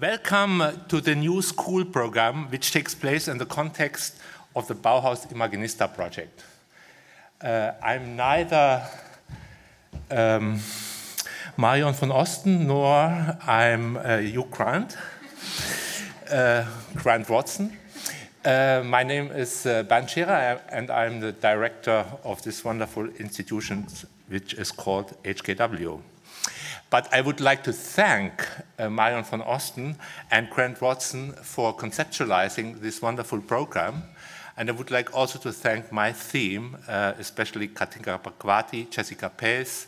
Welcome to the new school program, which takes place in the context of the Bauhaus Imaginista project. Uh, I'm neither um, Marion von Osten nor I'm uh, Hugh Grant, uh, Grant Watson. Uh, my name is uh, Bernd Scherer, and I'm the director of this wonderful institution, which is called HKW. But I would like to thank uh, Marion von Osten and Grant Watson for conceptualizing this wonderful program. And I would like also to thank my team, uh, especially Katinka Bhagwati, Jessica Pace,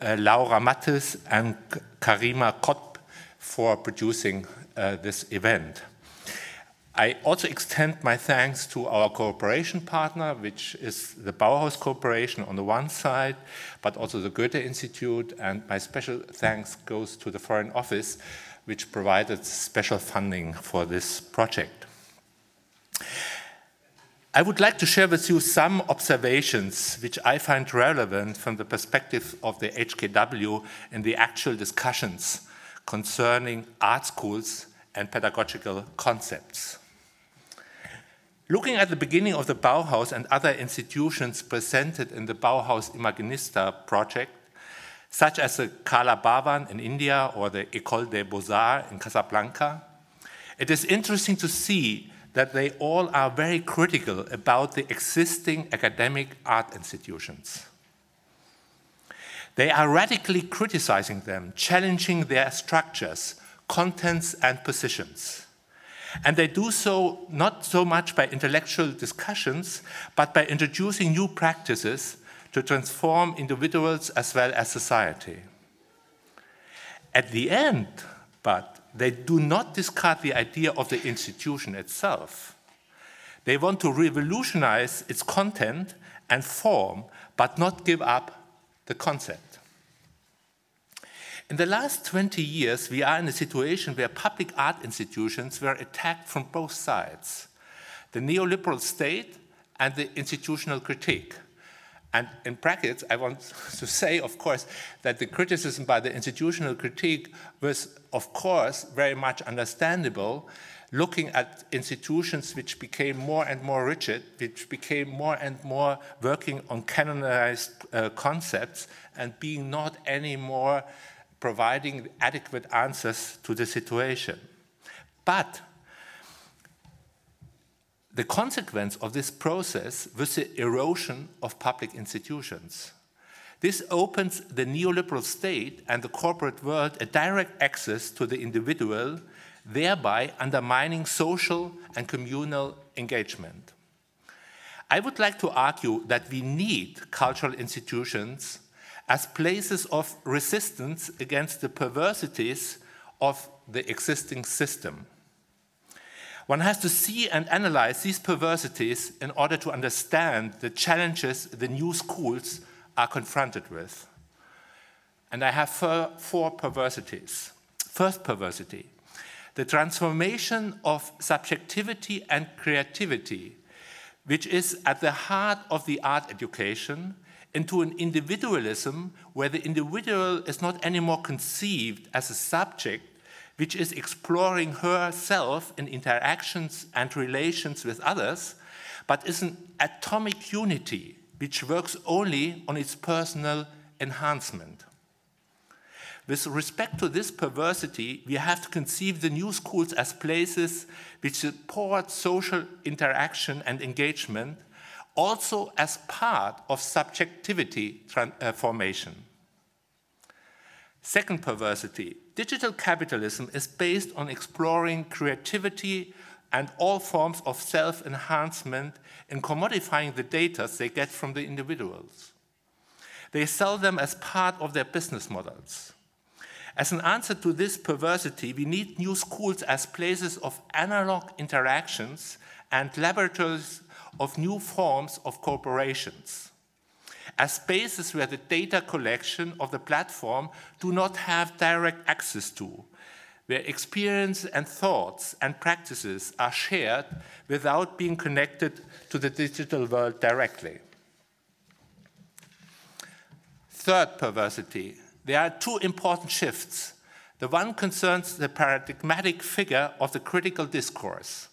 uh, Laura Mattes, and Karima Kopp for producing uh, this event. I also extend my thanks to our cooperation partner, which is the Bauhaus Corporation on the one side, but also the Goethe Institute, and my special thanks goes to the Foreign Office, which provided special funding for this project. I would like to share with you some observations which I find relevant from the perspective of the HKW in the actual discussions concerning art schools and pedagogical concepts. Looking at the beginning of the Bauhaus and other institutions presented in the Bauhaus Imaginista project, such as the Kala Bhavan in India or the École des Beaux-Arts in Casablanca, it is interesting to see that they all are very critical about the existing academic art institutions. They are radically criticizing them, challenging their structures, contents, and positions. And they do so not so much by intellectual discussions, but by introducing new practices to transform individuals as well as society. At the end, but, they do not discard the idea of the institution itself. They want to revolutionize its content and form, but not give up the concept. In the last 20 years, we are in a situation where public art institutions were attacked from both sides the neoliberal state and the institutional critique. And in brackets, I want to say, of course, that the criticism by the institutional critique was, of course, very much understandable, looking at institutions which became more and more rigid, which became more and more working on canonized uh, concepts and being not anymore providing adequate answers to the situation. But the consequence of this process was the erosion of public institutions. This opens the neoliberal state and the corporate world a direct access to the individual, thereby undermining social and communal engagement. I would like to argue that we need cultural institutions as places of resistance against the perversities of the existing system. One has to see and analyze these perversities in order to understand the challenges the new schools are confronted with. And I have four perversities. First perversity, the transformation of subjectivity and creativity, which is at the heart of the art education into an individualism where the individual is not anymore conceived as a subject which is exploring herself in interactions and relations with others, but is an atomic unity which works only on its personal enhancement. With respect to this perversity, we have to conceive the new schools as places which support social interaction and engagement also as part of subjectivity uh, formation. Second perversity, digital capitalism is based on exploring creativity and all forms of self-enhancement in commodifying the data they get from the individuals. They sell them as part of their business models. As an answer to this perversity, we need new schools as places of analog interactions and laboratories of new forms of corporations. As spaces where the data collection of the platform do not have direct access to, where experience and thoughts and practices are shared without being connected to the digital world directly. Third perversity, there are two important shifts. The one concerns the paradigmatic figure of the critical discourse,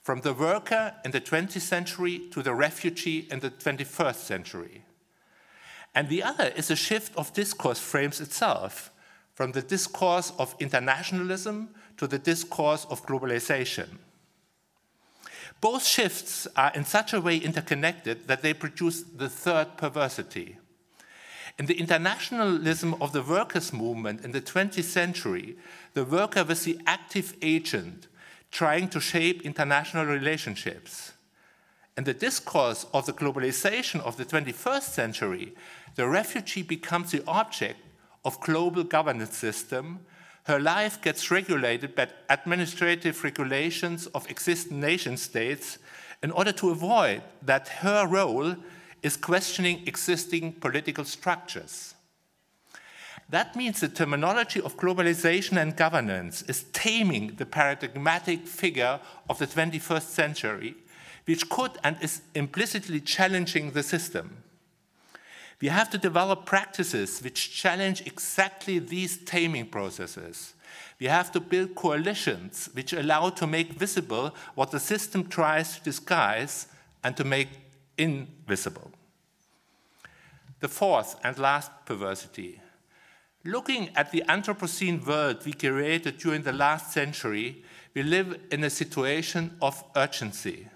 from the worker in the 20th century to the refugee in the 21st century. And the other is a shift of discourse frames itself, from the discourse of internationalism to the discourse of globalization. Both shifts are in such a way interconnected that they produce the third perversity. In the internationalism of the workers' movement in the 20th century, the worker was the active agent trying to shape international relationships. In the discourse of the globalization of the 21st century, the refugee becomes the object of global governance system. Her life gets regulated by administrative regulations of existing nation states in order to avoid that her role is questioning existing political structures. That means the terminology of globalization and governance is taming the paradigmatic figure of the 21st century, which could and is implicitly challenging the system. We have to develop practices which challenge exactly these taming processes. We have to build coalitions which allow to make visible what the system tries to disguise and to make invisible. The fourth and last perversity. Looking at the Anthropocene world we created during the last century, we live in a situation of urgency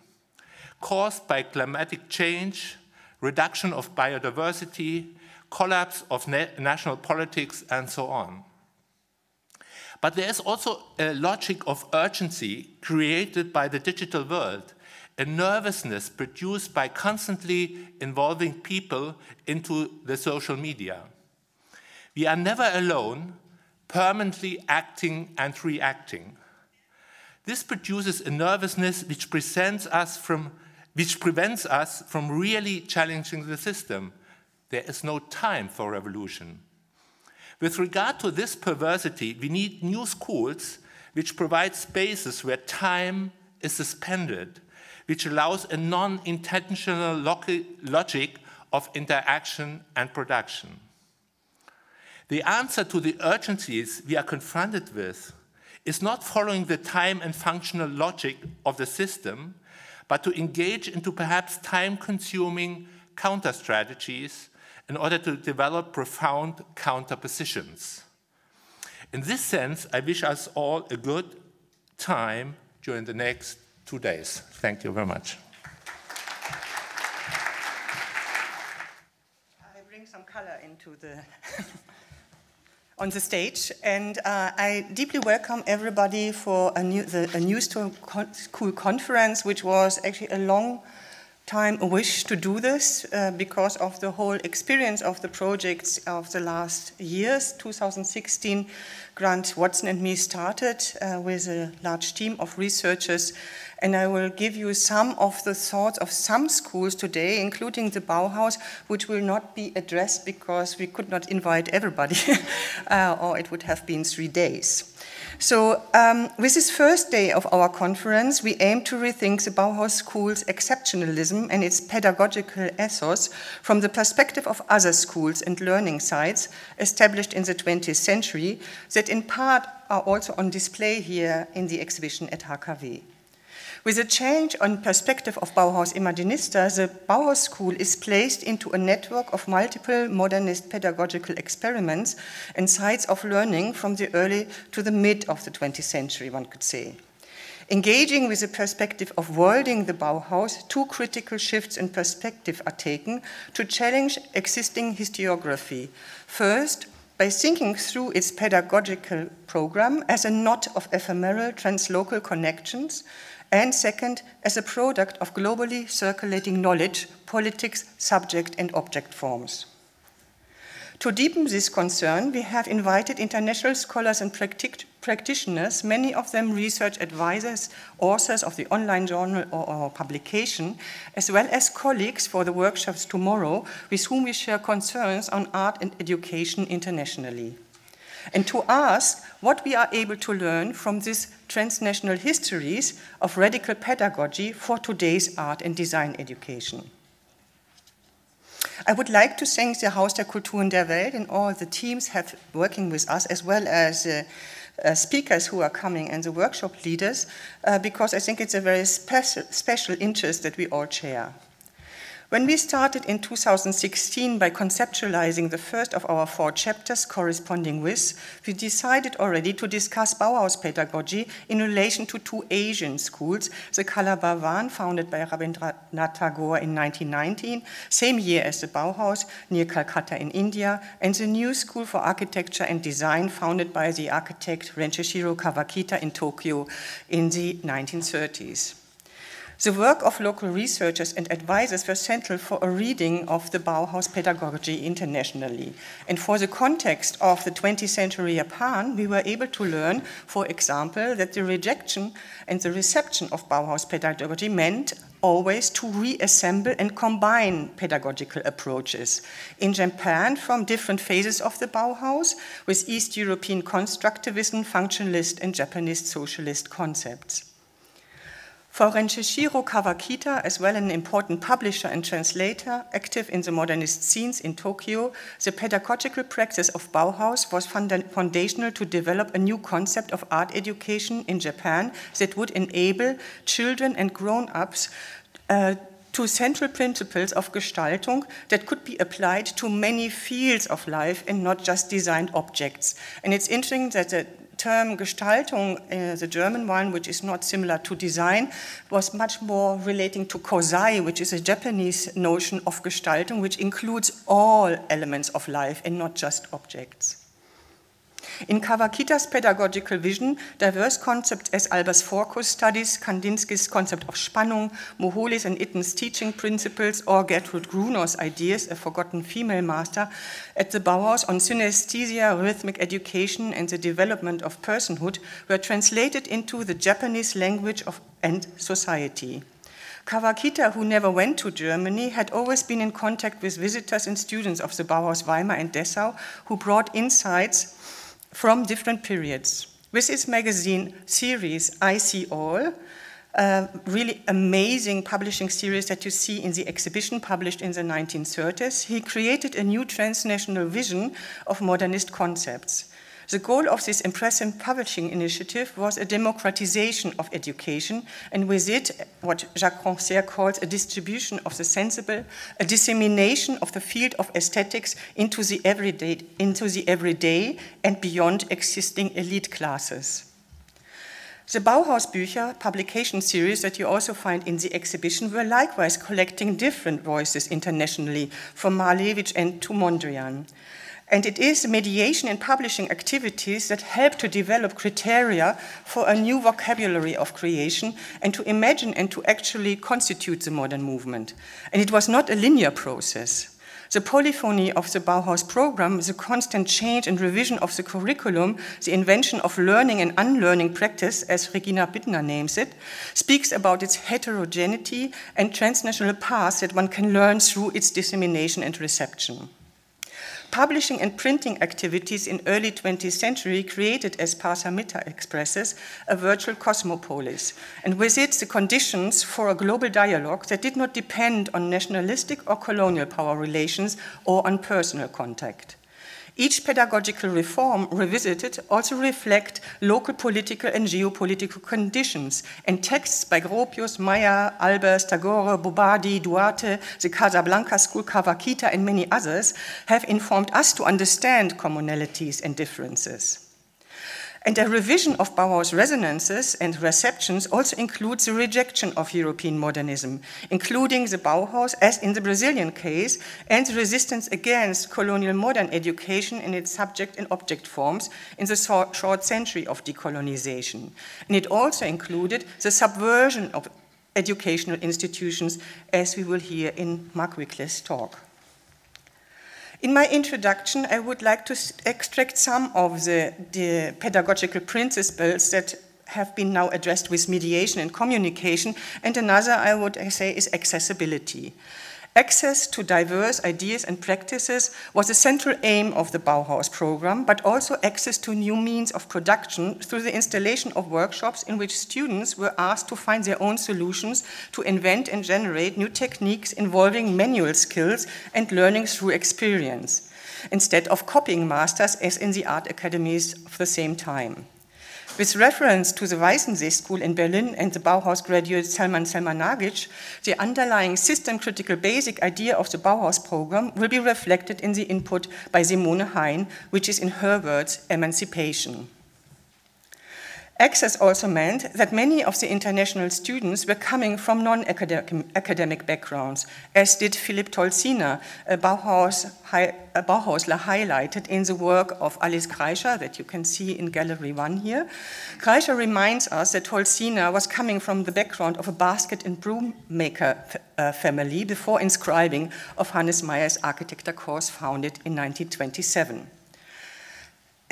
caused by climatic change, reduction of biodiversity, collapse of na national politics, and so on. But there is also a logic of urgency created by the digital world, a nervousness produced by constantly involving people into the social media. We are never alone, permanently acting and reacting. This produces a nervousness which presents us from which prevents us from really challenging the system. There is no time for revolution. With regard to this perversity, we need new schools which provide spaces where time is suspended, which allows a non intentional logic of interaction and production. The answer to the urgencies we are confronted with is not following the time and functional logic of the system, but to engage into perhaps time consuming counter strategies in order to develop profound counter positions. In this sense, I wish us all a good time during the next two days. Thank you very much. I bring some color into the on the stage, and uh, I deeply welcome everybody for a new, the, a new school conference, which was actually a long time wish to do this uh, because of the whole experience of the projects of the last years. 2016, Grant Watson and me started uh, with a large team of researchers and I will give you some of the thoughts of some schools today, including the Bauhaus, which will not be addressed because we could not invite everybody, uh, or it would have been three days. So, um, with this first day of our conference, we aim to rethink the Bauhaus School's exceptionalism and its pedagogical ethos from the perspective of other schools and learning sites established in the 20th century that, in part, are also on display here in the exhibition at HKW. With a change on perspective of Bauhaus Imaginista, the Bauhaus School is placed into a network of multiple modernist pedagogical experiments and sites of learning from the early to the mid of the 20th century, one could say. Engaging with the perspective of worlding the Bauhaus, two critical shifts in perspective are taken to challenge existing historiography. First, by thinking through its pedagogical program as a knot of ephemeral translocal connections and second, as a product of globally circulating knowledge, politics, subject and object forms. To deepen this concern, we have invited international scholars and practic practitioners, many of them research advisors, authors of the online journal or, or, publication, as well as colleagues for the workshops tomorrow, with whom we share concerns on art and education internationally and to ask what we are able to learn from these transnational histories of radical pedagogy for today's art and design education. I would like to thank the Haus der Kultur Kulturen der Welt and all the teams have working with us, as well as uh, uh, speakers who are coming and the workshop leaders, uh, because I think it's a very special interest that we all share. When we started in 2016 by conceptualizing the first of our four chapters corresponding with, we decided already to discuss Bauhaus pedagogy in relation to two Asian schools, the Kala Bhavan, founded by Rabindranath Tagore in 1919, same year as the Bauhaus near Calcutta in India, and the New School for Architecture and Design, founded by the architect Renshichiro Kawakita in Tokyo in the 1930s. The work of local researchers and advisors was central for a reading of the Bauhaus pedagogy internationally. And for the context of the 20th century Japan, we were able to learn, for example, that the rejection and the reception of Bauhaus pedagogy meant always to reassemble and combine pedagogical approaches. In Japan, from different phases of the Bauhaus, with East European constructivism, functionalist, and Japanese socialist concepts. For Renshichiro Kawakita, as well an important publisher and translator active in the modernist scenes in Tokyo, the pedagogical practice of Bauhaus was foundational to develop a new concept of art education in Japan that would enable children and grown-ups uh, to central principles of Gestaltung that could be applied to many fields of life and not just designed objects. And it's interesting that the term Gestaltung, uh, the German one, which is not similar to design, was much more relating to kosei, which is a Japanese notion of Gestaltung, which includes all elements of life and not just objects. In Kawakita's pedagogical vision, diverse concepts as Albers Vorkurs studies, Kandinsky's concept of Spannung, Moholy's and Itten's teaching principles, or Gertrude Grunow's ideas, a forgotten female master, at the Bauhaus on synesthesia, rhythmic education, and the development of personhood were translated into the Japanese language of, and society. Kawakita, who never went to Germany, had always been in contact with visitors and students of the Bauhaus Weimar and Dessau who brought insights from different periods. With its magazine series, I See All, a really amazing publishing series that you see in the exhibition published in the 1930s, he created a new transnational vision of modernist concepts. The goal of this impressive publishing initiative was a democratization of education, and with it, what Jacques Rancière calls a distribution of the sensible, a dissemination of the field of aesthetics into the everyday, into the everyday and beyond existing elite classes. The Bauhaus Bücher publication series that you also find in the exhibition were likewise collecting different voices internationally, from Malevich and to Mondrian. And it is mediation and publishing activities that help to develop criteria for a new vocabulary of creation and to imagine and to actually constitute the modern movement. And it was not a linear process. The polyphony of the Bauhaus program, the constant change and revision of the curriculum, the invention of learning and unlearning practice, as Regina Bittner names it, speaks about its heterogeneity and transnational paths that one can learn through its dissemination and reception. Publishing and printing activities in early 20th century created, as Partha Mitter expresses, a virtual cosmopolis, and with it the conditions for a global dialogue that did not depend on nationalistic or colonial power relations or on personal contact. Each pedagogical reform revisited also reflect local political and geopolitical conditions, and texts by Gropius, Meyer, Albers, Tagore, Bo Bardi, Duarte, the Casablanca School, Kawakita, and many others have informed us to understand commonalities and differences. And a revision of Bauhaus resonances and receptions also includes the rejection of European modernism, including the Bauhaus, as in the Brazilian case, and the resistance against colonial modern education in its subject and object forms in the short century of decolonization. And it also included the subversion of educational institutions, as we will hear in Mark Wycliffe's talk. In my introduction, I would like to extract some of the, the pedagogical principles that have been now addressed with mediation and communication, and another I would say is accessibility. Access to diverse ideas and practices was a central aim of the Bauhaus program, but also access to new means of production through the installation of workshops in which students were asked to find their own solutions to invent and generate new techniques involving manual skills and learning through experience, instead of copying masters as in the art academies of the same time. With reference to the Weißensee School in Berlin and the Bauhaus graduate Selman Selmanagic, the underlying system-critical basic idea of the Bauhaus program will be reflected in the input by Simone Hain, which is in her words, emancipation. Access also meant that many of the international students were coming from non-academic backgrounds, as did Philipp Tolziner, a, Bauhaus, a Bauhausler highlighted in the work of Alice Creischer that you can see in Gallery 1 here. Creischer reminds us that Tolziner was coming from the background of a basket and broom maker uh, family before inscribing of Hannes Meyer's architecture course founded in 1927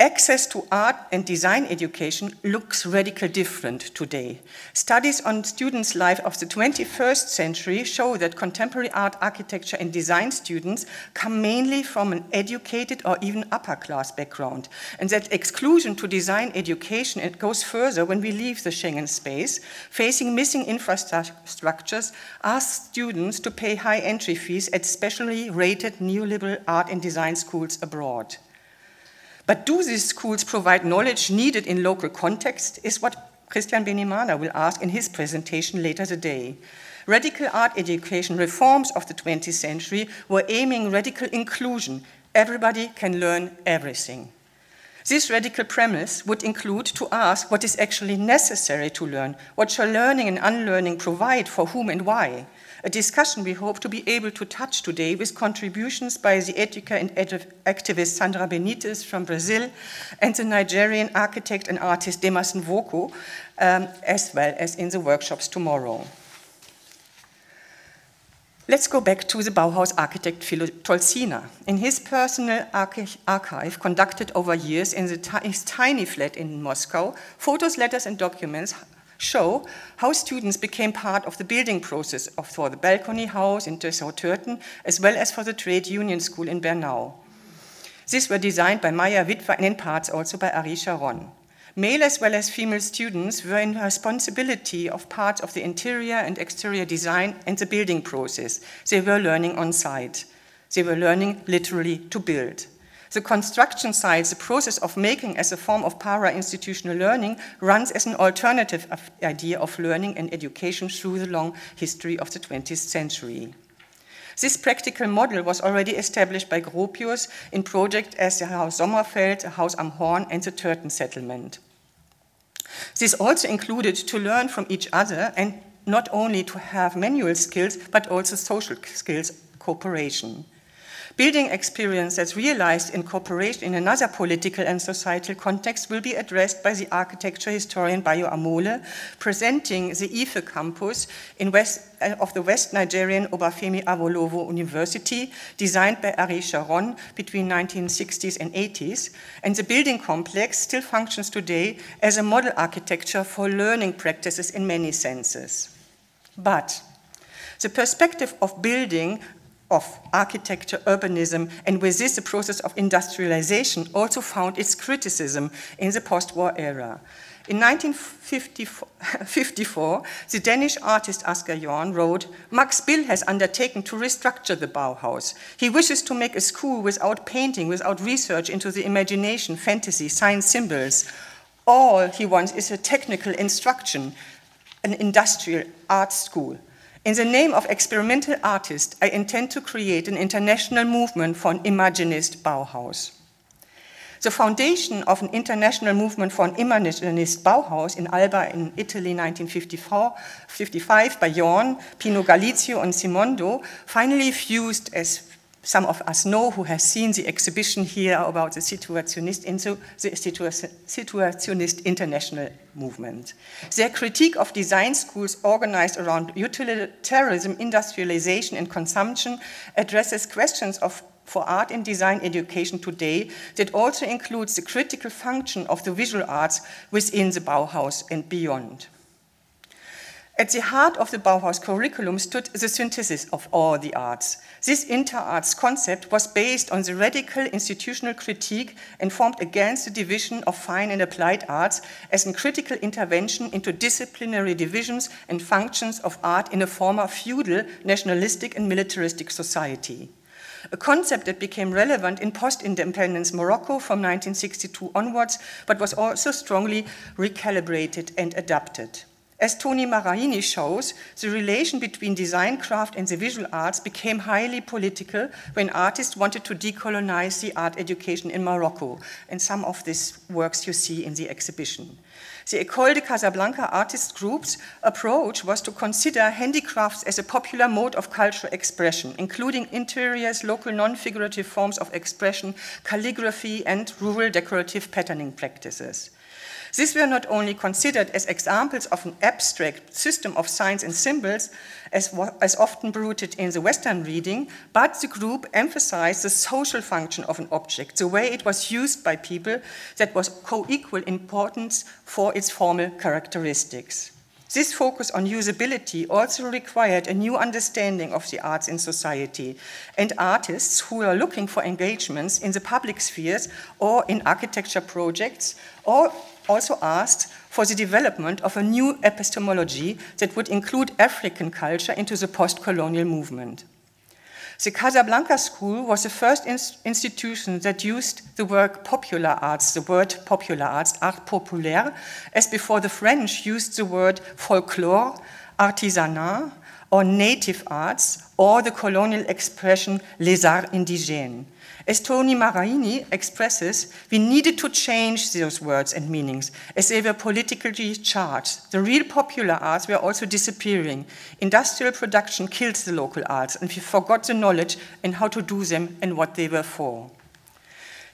access to art and design education looks radically different today. Studies on students' life of the 21st century show that contemporary art, architecture, and design students come mainly from an educated or even upper class background, and that exclusion to design education it goes further when we leave the Schengen space, facing missing infrastructures, ask students to pay high entry fees at specially rated neoliberal art and design schools abroad. But do these schools provide knowledge needed in local context is what Christian Benimana will ask in his presentation later today. Radical art education reforms of the 20th century were aiming radical inclusion. Everybody can learn everything. This radical premise would include to ask what is actually necessary to learn, what shall learning and unlearning provide for whom and why a discussion we hope to be able to touch today with contributions by the educator and activist Sandra Benites from Brazil and the Nigerian architect and artist Demas Nwoko, um, as well as in the workshops tomorrow. Let's go back to the Bauhaus architect Philipp Tolziner. In his personal archive, conducted over years in his tiny flat in Moscow, photos, letters, and documents show how students became part of the building process of, for the balcony house in Dessau-Törten, as well as for the trade union school in Bernau. These were designed by Meyer Wittwer and in parts also by Ari Sharon. Male as well as female students were in responsibility of parts of the interior and exterior design and the building process. They were learning on site. They were learning literally to build. The construction side, the process of making as a form of para-institutional learning, runs as an alternative of idea of learning and education through the long history of the 20th century. This practical model was already established by Gropius in projects as the Haus Sommerfeld, the Haus am Horn, and the Törten settlement. This also included to learn from each other and not only to have manual skills, but also social skills, cooperation. Building experience that's realized in cooperation in another political and societal context will be addressed by the architecture historian Bayo Amole, presenting the IFE campus West, uh, of the West Nigerian Obafemi Awolowo University, designed by Ari Sharon between 1960s and 80s. And the building complex still functions today as a model architecture for learning practices in many senses. But the perspective of building of architecture, urbanism, and with this the process of industrialization also found its criticism in the post-war era. In 1954, the Danish artist Asger Jorn wrote, Max Bill has undertaken to restructure the Bauhaus. He wishes to make a school without painting, without research into the imagination, fantasy, science symbols. All he wants is a technical instruction, an industrial art school. In the name of experimental artists, I intend to create an international movement for an Imaginist Bauhaus. The foundation of an international movement for an Imaginist Bauhaus in Alba in Italy 1955 by Jorn, Pinot Gallizio, and Simondo finally fused as some of us know who has seen the exhibition here about the situationist into the situationist international movement. Their critique of design schools organized around utilitarianism, industrialization, and consumption addresses questions of for art and design education today that also includes the critical function of the visual arts within the Bauhaus and beyond. At the heart of the Bauhaus curriculum stood the synthesis of all the arts. This inter-arts concept was based on the radical institutional critique and formed against the division of fine and applied arts as a critical intervention into disciplinary divisions and functions of art in a former feudal, nationalistic and militaristic society a concept that became relevant in post-independence Morocco from 1962 onwards, but was also strongly recalibrated and adapted. As Toni Maraini shows, the relation between design, craft, and the visual arts became highly political when artists wanted to decolonize the art education in Morocco, and some of these works you see in the exhibition. The École de Casablanca artist group's approach was to consider handicrafts as a popular mode of cultural expression, including interiors, local non-figurative forms of expression, calligraphy, and rural decorative patterning practices. These were not only considered as examples of an abstract system of signs and symbols, as, as, often rooted in the Western reading, but the group emphasized the social function of an object, the way it was used by people that was co-equal importance for its formal characteristics. This focus on usability also required a new understanding of the arts in society, and artists who were looking for engagements in the public spheres or in architecture projects or also asked for the development of a new epistemology that would include African culture into the post-colonial movement. The Casablanca School was the first institution that used the word popular arts, the word popular arts, art populaire, as before the French used the word folklore, artisanat, or native arts, or the colonial expression les arts indigènes. As Toni Maraini expresses, we needed to change those words and meanings as they were politically charged. The real popular arts were also disappearing. Industrial production killed the local arts, and we forgot the knowledge and how to do them and what they were for.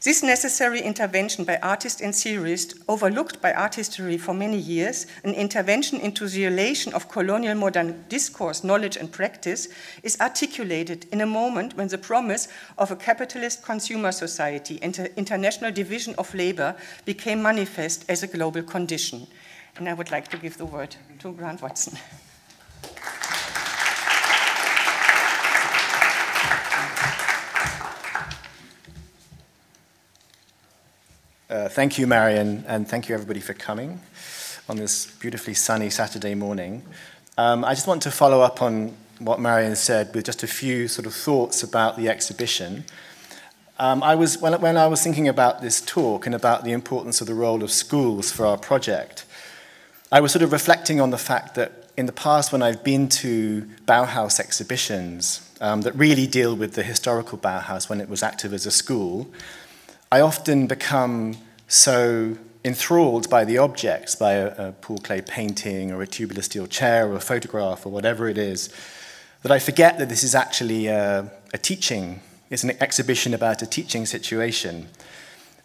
This necessary intervention by artists and theorists, overlooked by art history for many years, an intervention into the relation of colonial modern discourse, knowledge, and practice, is articulated in a moment when the promise of a capitalist consumer society and an international division of labor became manifest as a global condition. And I would like to give the word to Grant Watson. Uh, thank you, Marion, and thank you everybody for coming on this beautifully sunny Saturday morning. Um, I just want to follow up on what Marion said with just a few sort of thoughts about the exhibition. Um, I was, when, when I was thinking about this talk and about the importance of the role of schools for our project, I was sort of reflecting on the fact that in the past, when I've been to Bauhaus exhibitions um, that really deal with the historical Bauhaus when it was active as a school, I often become so enthralled by the objects, by a, a Paul Klee painting or a tubular steel chair or a photograph or whatever it is, that I forget that this is actually a, a teaching, it's an exhibition about a teaching situation.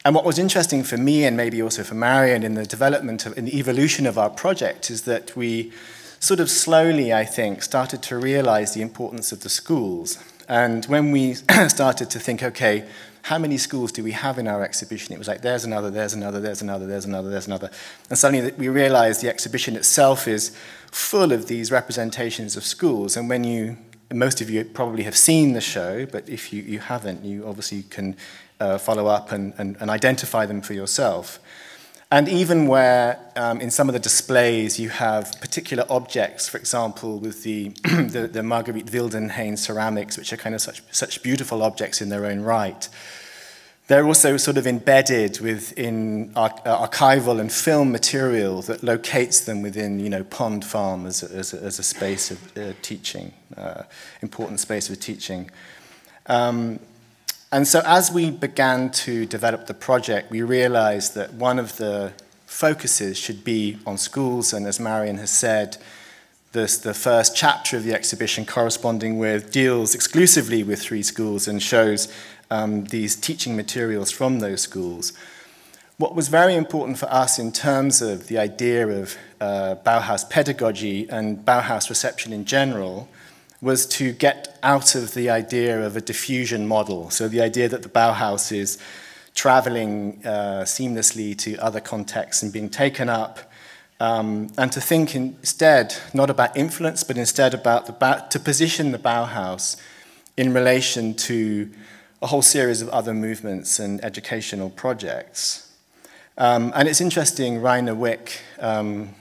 And what was interesting for me and maybe also for Marion in the development of, in the evolution of our project is that we sort of slowly, I think, started to realize the importance of the schools. And when we started to think, okay, how many schools do we have in our exhibition? It was like, there's another, there's another, there's another, there's another, there's another. And suddenly we realized the exhibition itself is full of these representations of schools. And when you, most of you probably have seen the show, but if you, you haven't, you obviously can uh, follow up and, and, and identify them for yourself. And even where um, in some of the displays you have particular objects, for example, with the, the, the Marguerite Wildenhain ceramics, which are kind of such, such beautiful objects in their own right, they're also sort of embedded within uh, archival and film material that locates them within, you know, Pond Farm as a, as a, as a space of uh, teaching, uh, important space of teaching. Um, and so as we began to develop the project, we realized that one of the focuses should be on schools, and as Marion has said, this, the first chapter of the exhibition corresponding with deals exclusively with three schools and shows um, these teaching materials from those schools. What was very important for us in terms of the idea of uh, Bauhaus pedagogy and Bauhaus reception in general was to get out of the idea of a diffusion model. So the idea that the Bauhaus is traveling uh, seamlessly to other contexts and being taken up um, and to think instead not about influence, but instead about the to position the Bauhaus in relation to a whole series of other movements and educational projects. Um, and it's interesting, Rainer Wick um,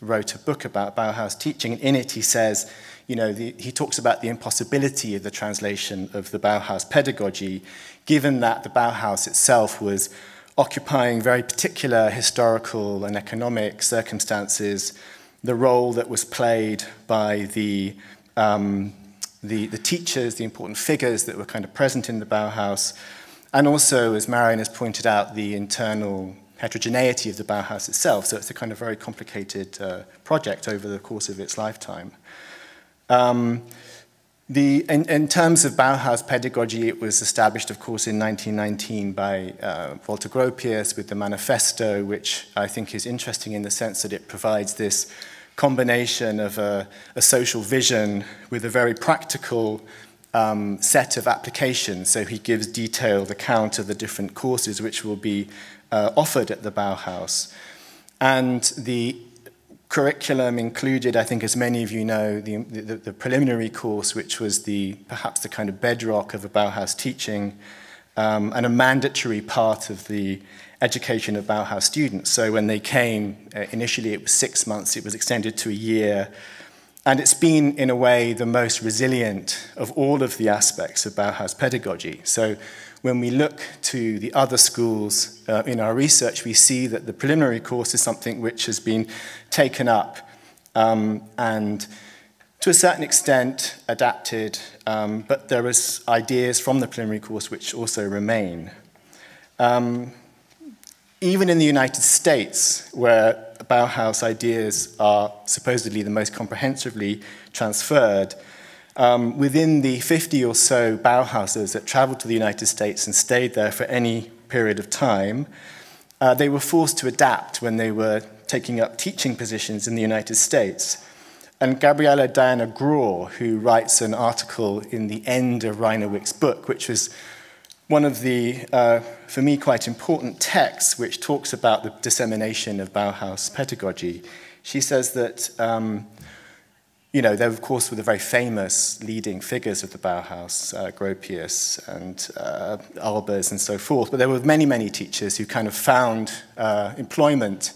wrote a book about Bauhaus teaching, and in it he says, you know, the, he talks about the impossibility of the translation of the Bauhaus pedagogy, given that the Bauhaus itself was occupying very particular historical and economic circumstances, the role that was played by the, um, the, the teachers, the important figures that were kind of present in the Bauhaus, and also, as Marion has pointed out, the internal heterogeneity of the Bauhaus itself. So it's a kind of very complicated uh, project over the course of its lifetime. Um, the, in, in, terms of Bauhaus pedagogy, it was established, of course, in 1919 by uh, Walter Gropius with the Manifesto, which I think is interesting in the sense that it provides this combination of a, a social vision with a very practical um, set of applications. So he gives detailed account of the different courses which will be uh, offered at the Bauhaus. And the curriculum included, I think, as many of you know, the, the, the, preliminary course, which was the perhaps the kind of bedrock of a Bauhaus teaching, um, and a mandatory part of the education of Bauhaus students. So when they came, uh, initially it was six months, it was extended to a year, and it's been, in a way, the most resilient of all of the aspects of Bauhaus pedagogy. So when we look to the other schools uh, in our research, we see that the preliminary course is something which has been taken up um, and to a certain extent adapted, um, but there was ideas from the preliminary course which also remain. Um, even in the United States, where Bauhaus ideas are supposedly the most comprehensively transferred, um, within the 50 or so Bauhauses that traveled to the United States and stayed there for any period of time, uh, they were forced to adapt when they were taking up teaching positions in the United States. And Gabriele Diana Grawe, who writes an article in the end of Rainer Wick's book, which was one of the, uh, for me, quite important texts which talks about the dissemination of Bauhaus pedagogy. She says that um, you know, there, of course, were the very famous leading figures of the Bauhaus, uh, Gropius and uh, Albers and so forth, but there were many, many teachers who kind of found uh, employment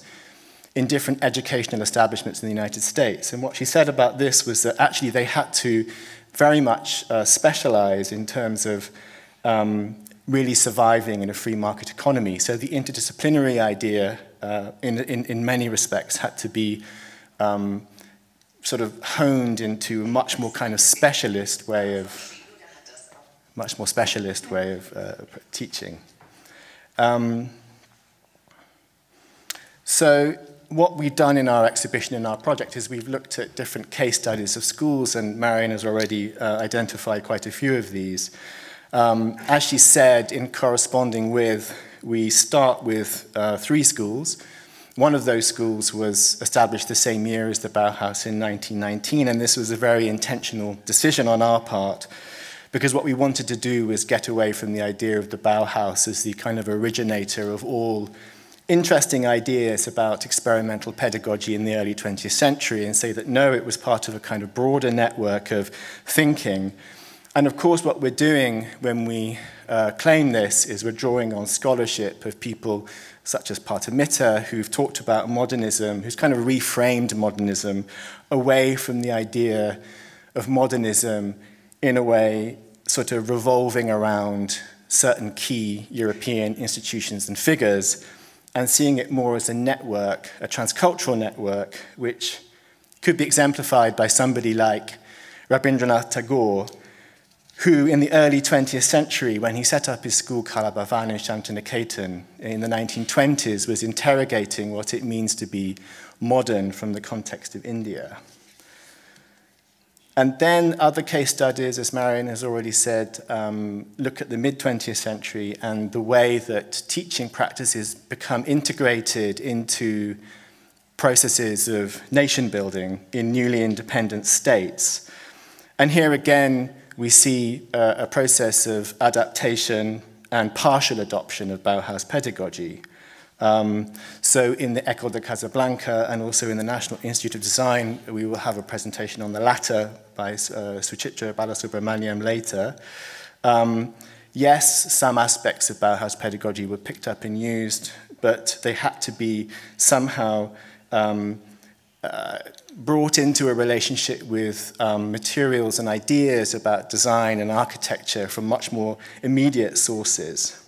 in different educational establishments in the United States. And what she said about this was that actually they had to very much uh, specialize in terms of um, really surviving in a free market economy. So the interdisciplinary idea, uh, in, in, in many respects, had to be um, sort of honed into a much more kind of specialist way of, much more specialist way of uh, teaching. Um, so what we've done in our exhibition, in our project, is we've looked at different case studies of schools, and Marion has already uh, identified quite a few of these. Um, as she said, in corresponding with, we start with uh, three schools, one of those schools was established the same year as the Bauhaus in 1919, and this was a very intentional decision on our part because what we wanted to do was get away from the idea of the Bauhaus as the kind of originator of all interesting ideas about experimental pedagogy in the early 20th century and say that no, it was part of a kind of broader network of thinking. And of course, what we're doing when we uh, claim this is we're drawing on scholarship of people such as Partha Mitter, who've talked about modernism, who's kind of reframed modernism away from the idea of modernism in a way sort of revolving around certain key European institutions and figures and seeing it more as a network, a transcultural network, which could be exemplified by somebody like Rabindranath Tagore, who in the early 20th century, when he set up his school Kala Bhavan in Shantiniketan in the 1920s, was interrogating what it means to be modern from the context of India. And then other case studies, as Marion has already said, um, look at the mid 20th century and the way that teaching practices become integrated into processes of nation building in newly independent states. And here again, we see uh, a process of adaptation and partial adoption of Bauhaus pedagogy. Um, so in the École de Casablanca and also in the National Institute of Design, we will have a presentation on the latter by uh, Suchitra Balasubrahmanyan later. Um, yes, some aspects of Bauhaus pedagogy were picked up and used, but they had to be somehow um, uh, brought into a relationship with um, materials and ideas about design and architecture from much more immediate sources.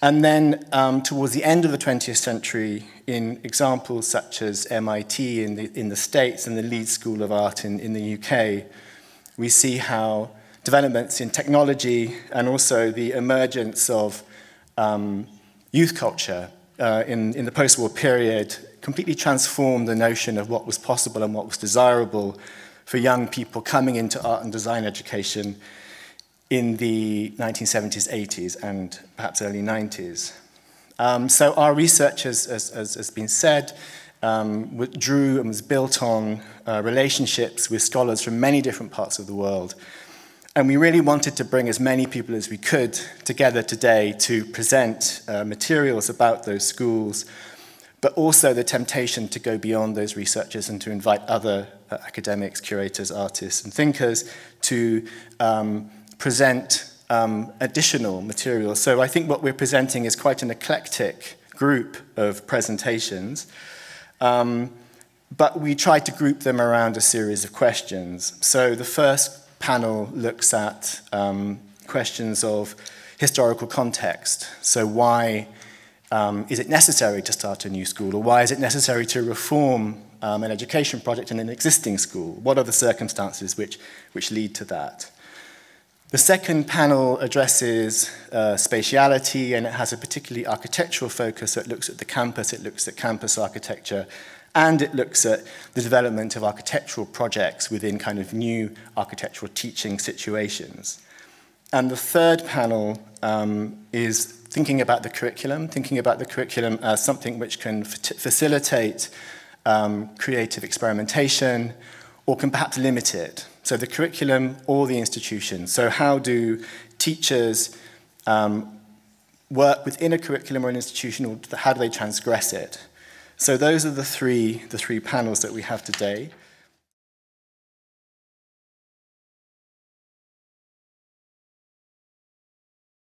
And then um, towards the end of the 20th century, in examples such as MIT in the, in the States and the Leeds School of Art in, in the UK, we see how developments in technology and also the emergence of um, youth culture uh, in, in the post-war period completely transformed the notion of what was possible and what was desirable for young people coming into art and design education in the 1970s, 80s, and perhaps early 90s. Um, so our research, as, as, as has been said, um, drew and was built on uh, relationships with scholars from many different parts of the world. And we really wanted to bring as many people as we could together today to present uh, materials about those schools, but also the temptation to go beyond those researchers and to invite other uh, academics, curators, artists, and thinkers to um, present um, additional materials. So I think what we're presenting is quite an eclectic group of presentations. Um, but we tried to group them around a series of questions. So the first panel looks at um, questions of historical context. So why um, is it necessary to start a new school, or why is it necessary to reform um, an education project in an existing school? What are the circumstances which, which lead to that? The second panel addresses uh, spatiality and it has a particularly architectural focus It looks at the campus, it looks at campus architecture, and it looks at the development of architectural projects within kind of new architectural teaching situations. And the third panel um, is thinking about the curriculum, thinking about the curriculum as something which can facilitate um, creative experimentation or can perhaps limit it. So the curriculum or the institution. So how do teachers um, work within a curriculum or an institution or how do they transgress it? So those are the three, the three panels that we have today.